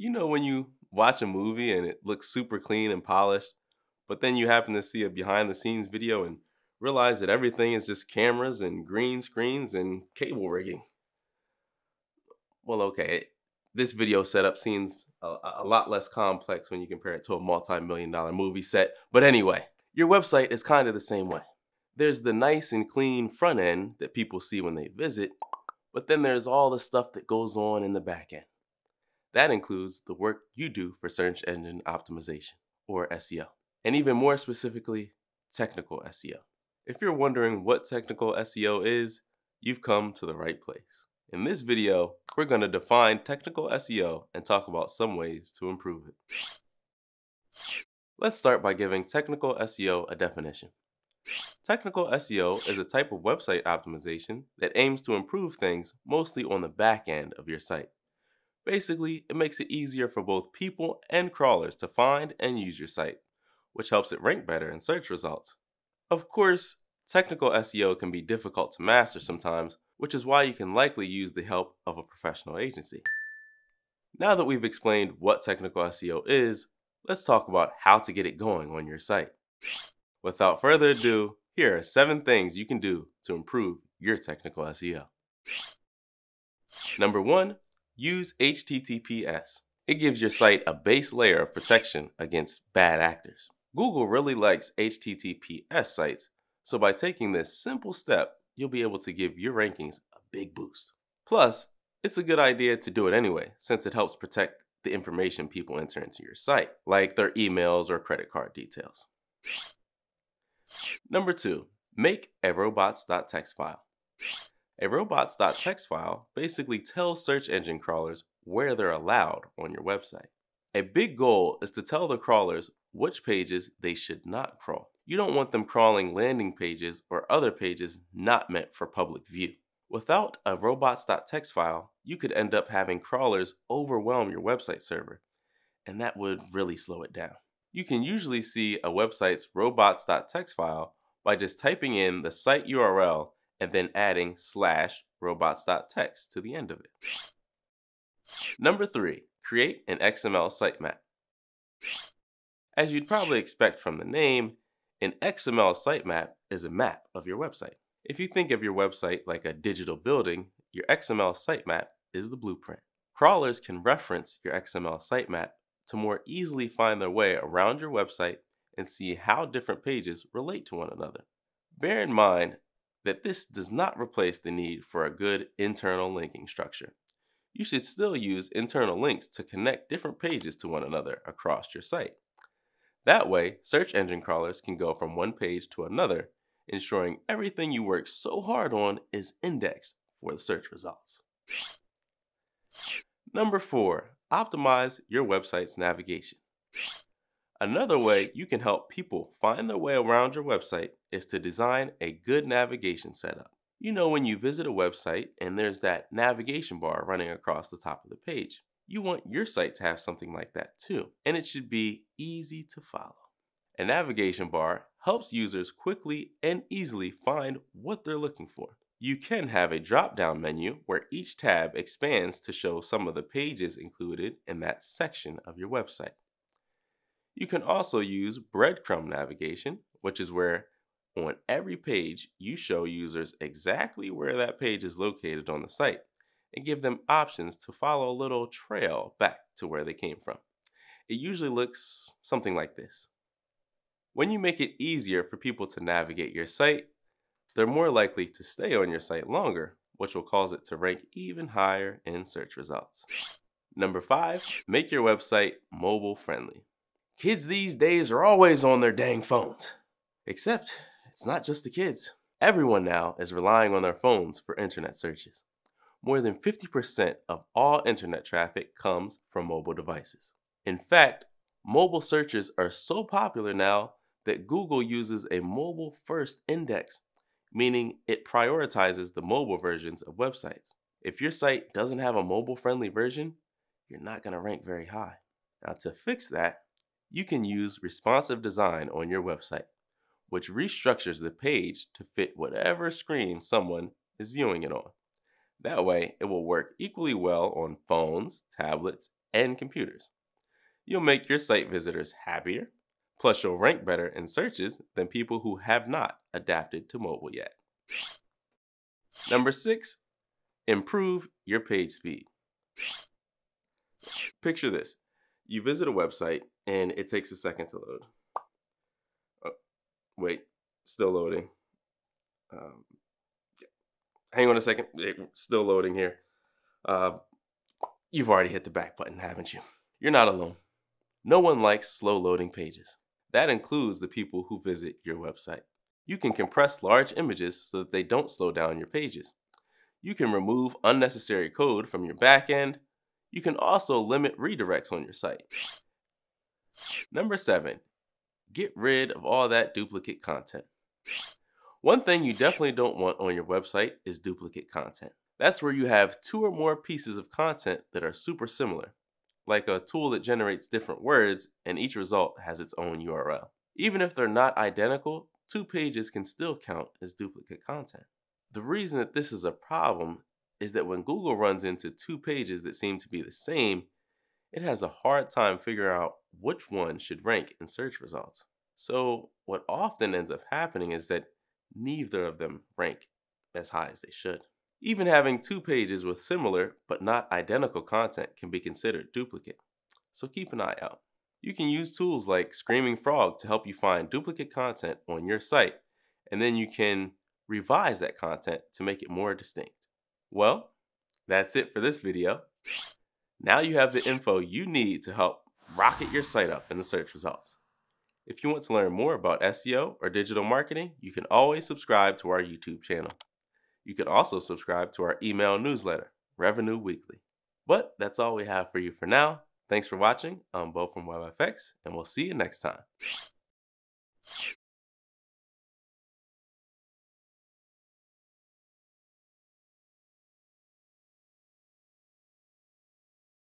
You know when you watch a movie and it looks super clean and polished, but then you happen to see a behind the scenes video and realize that everything is just cameras and green screens and cable rigging. Well, okay, this video setup seems a, a lot less complex when you compare it to a multi-million dollar movie set. But anyway, your website is kind of the same way. There's the nice and clean front end that people see when they visit, but then there's all the stuff that goes on in the back end. That includes the work you do for search engine optimization, or SEO, and even more specifically, technical SEO. If you're wondering what technical SEO is, you've come to the right place. In this video, we're going to define technical SEO and talk about some ways to improve it. Let's start by giving technical SEO a definition. Technical SEO is a type of website optimization that aims to improve things mostly on the back end of your site. Basically, it makes it easier for both people and crawlers to find and use your site, which helps it rank better in search results. Of course, technical SEO can be difficult to master sometimes, which is why you can likely use the help of a professional agency. Now that we've explained what technical SEO is, let's talk about how to get it going on your site. Without further ado, here are seven things you can do to improve your technical SEO. Number one, use HTTPS. It gives your site a base layer of protection against bad actors. Google really likes HTTPS sites, so by taking this simple step, you'll be able to give your rankings a big boost. Plus, it's a good idea to do it anyway, since it helps protect the information people enter into your site, like their emails or credit card details. Number two, make a robots.txt file. A robots.txt file basically tells search engine crawlers where they're allowed on your website. A big goal is to tell the crawlers which pages they should not crawl. You don't want them crawling landing pages or other pages not meant for public view. Without a robots.txt file, you could end up having crawlers overwhelm your website server, and that would really slow it down. You can usually see a website's robots.txt file by just typing in the site URL and then adding slash robots.txt to the end of it. Number three, create an XML sitemap. As you'd probably expect from the name, an XML sitemap is a map of your website. If you think of your website like a digital building, your XML sitemap is the blueprint. Crawlers can reference your XML sitemap to more easily find their way around your website and see how different pages relate to one another. Bear in mind that this does not replace the need for a good internal linking structure. You should still use internal links to connect different pages to one another across your site. That way, search engine crawlers can go from one page to another ensuring everything you work so hard on is indexed for the search results. Number four, optimize your website's navigation. Another way you can help people find their way around your website is to design a good navigation setup. You know when you visit a website and there's that navigation bar running across the top of the page. You want your site to have something like that too, and it should be easy to follow. A navigation bar helps users quickly and easily find what they're looking for. You can have a drop down menu where each tab expands to show some of the pages included in that section of your website. You can also use breadcrumb navigation, which is where on every page you show users exactly where that page is located on the site and give them options to follow a little trail back to where they came from. It usually looks something like this. When you make it easier for people to navigate your site, they're more likely to stay on your site longer, which will cause it to rank even higher in search results. Number five, make your website mobile friendly. Kids these days are always on their dang phones. Except it's not just the kids. Everyone now is relying on their phones for internet searches. More than 50% of all internet traffic comes from mobile devices. In fact, mobile searches are so popular now that Google uses a mobile first index, meaning it prioritizes the mobile versions of websites. If your site doesn't have a mobile friendly version, you're not going to rank very high. Now, to fix that, you can use responsive design on your website, which restructures the page to fit whatever screen someone is viewing it on. That way, it will work equally well on phones, tablets, and computers. You'll make your site visitors happier, plus, you'll rank better in searches than people who have not adapted to mobile yet. Number six, improve your page speed. Picture this you visit a website and it takes a second to load. Oh, wait, still loading. Um, hang on a second, still loading here. Uh, you've already hit the back button, haven't you? You're not alone. No one likes slow loading pages. That includes the people who visit your website. You can compress large images so that they don't slow down your pages. You can remove unnecessary code from your backend. You can also limit redirects on your site. Number seven, get rid of all that duplicate content. One thing you definitely don't want on your website is duplicate content. That's where you have two or more pieces of content that are super similar, like a tool that generates different words and each result has its own URL. Even if they're not identical, two pages can still count as duplicate content. The reason that this is a problem is that when Google runs into two pages that seem to be the same, it has a hard time figuring out which one should rank in search results. So, what often ends up happening is that neither of them rank as high as they should. Even having two pages with similar but not identical content can be considered duplicate, so keep an eye out. You can use tools like Screaming Frog to help you find duplicate content on your site, and then you can revise that content to make it more distinct. Well, that's it for this video. Now you have the info you need to help rocket your site up in the search results. If you want to learn more about SEO or digital marketing, you can always subscribe to our YouTube channel. You can also subscribe to our email newsletter, Revenue Weekly. But that's all we have for you for now. Thanks for watching. I'm Bo from WebFX, and we'll see you next time.